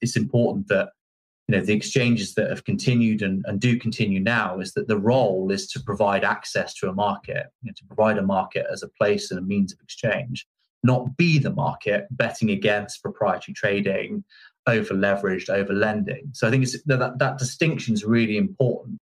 it's important that you know the exchanges that have continued and, and do continue now is that the role is to provide access to a market, you know, to provide a market as a place and a means of exchange, not be the market betting against proprietary trading, over leveraged, over lending. So I think that, that distinction is really important.